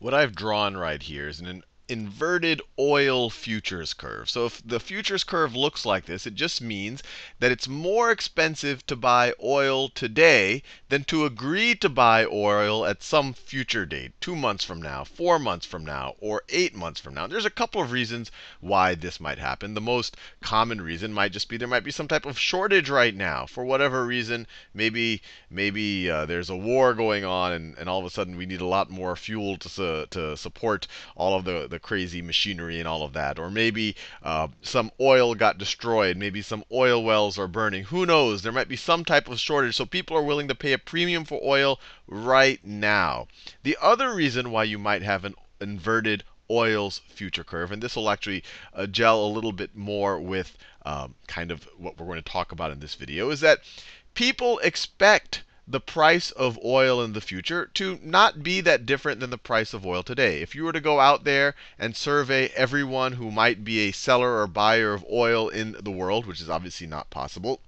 what I've drawn right here is an inverted oil futures curve. So if the futures curve looks like this, it just means that it's more expensive to buy oil today than to agree to buy oil at some future date, two months from now, four months from now, or eight months from now. There's a couple of reasons why this might happen. The most common reason might just be there might be some type of shortage right now for whatever reason. Maybe maybe uh, there's a war going on, and, and all of a sudden we need a lot more fuel to, to support all of the, the crazy machinery and all of that. Or maybe uh, some oil got destroyed. Maybe some oil wells are burning. Who knows? There might be some type of shortage. So people are willing to pay a premium for oil right now. The other reason why you might have an inverted oil's future curve, and this will actually uh, gel a little bit more with um, kind of what we're going to talk about in this video, is that people expect the price of oil in the future to not be that different than the price of oil today. If you were to go out there and survey everyone who might be a seller or buyer of oil in the world, which is obviously not possible,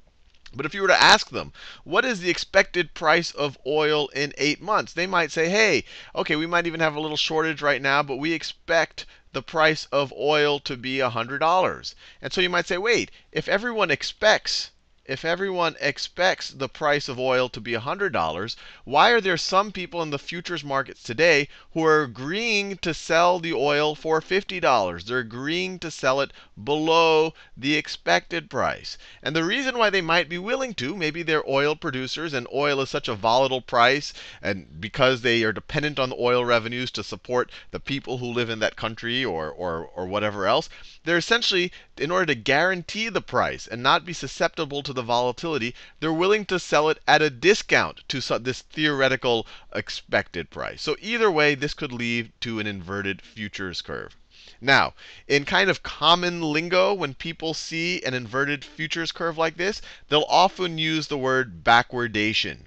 but if you were to ask them, what is the expected price of oil in eight months? They might say, hey, okay, we might even have a little shortage right now, but we expect the price of oil to be $100. And so you might say, wait, if everyone expects if everyone expects the price of oil to be $100, why are there some people in the futures markets today who are agreeing to sell the oil for $50? They're agreeing to sell it below the expected price. And the reason why they might be willing to, maybe they're oil producers and oil is such a volatile price, and because they are dependent on the oil revenues to support the people who live in that country or, or, or whatever else, they're essentially, in order to guarantee the price and not be susceptible to the volatility, they're willing to sell it at a discount to this theoretical expected price. So either way, this could lead to an inverted futures curve. Now, in kind of common lingo, when people see an inverted futures curve like this, they'll often use the word backwardation.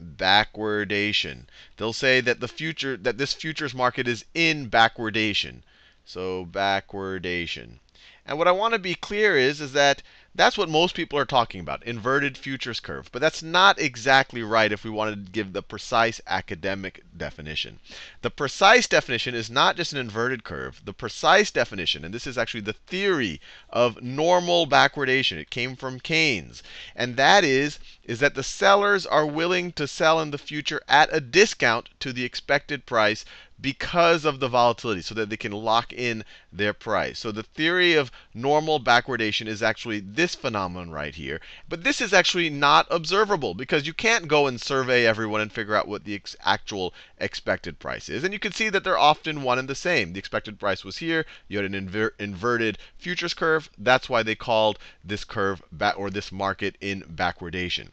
Backwardation. They'll say that the future that this futures market is in backwardation. So backwardation. And what I want to be clear is, is that that's what most people are talking about, inverted futures curve. But that's not exactly right if we wanted to give the precise academic definition. The precise definition is not just an inverted curve. The precise definition, and this is actually the theory of normal backwardation. It came from Keynes. And that is, is that the sellers are willing to sell in the future at a discount to the expected price because of the volatility so that they can lock in their price. So the theory of normal backwardation is actually this phenomenon right here. But this is actually not observable because you can't go and survey everyone and figure out what the actual expected price is. And you can see that they're often one and the same. The expected price was here. You had an inver inverted futures curve. That's why they called this curve or this market in backwardation.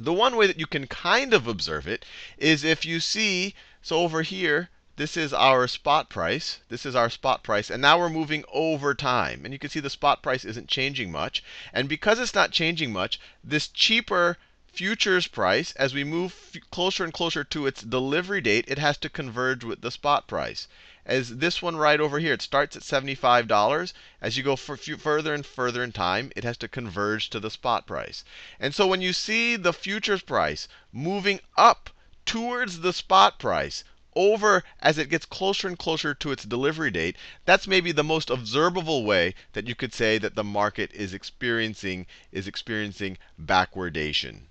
The one way that you can kind of observe it is if you see, so over here, this is our spot price. This is our spot price. And now we're moving over time. And you can see the spot price isn't changing much. And because it's not changing much, this cheaper futures price, as we move closer and closer to its delivery date, it has to converge with the spot price. As this one right over here, it starts at $75. As you go further and further in time, it has to converge to the spot price. And so when you see the futures price moving up towards the spot price, over as it gets closer and closer to its delivery date, that's maybe the most observable way that you could say that the market is experiencing is experiencing backwardation.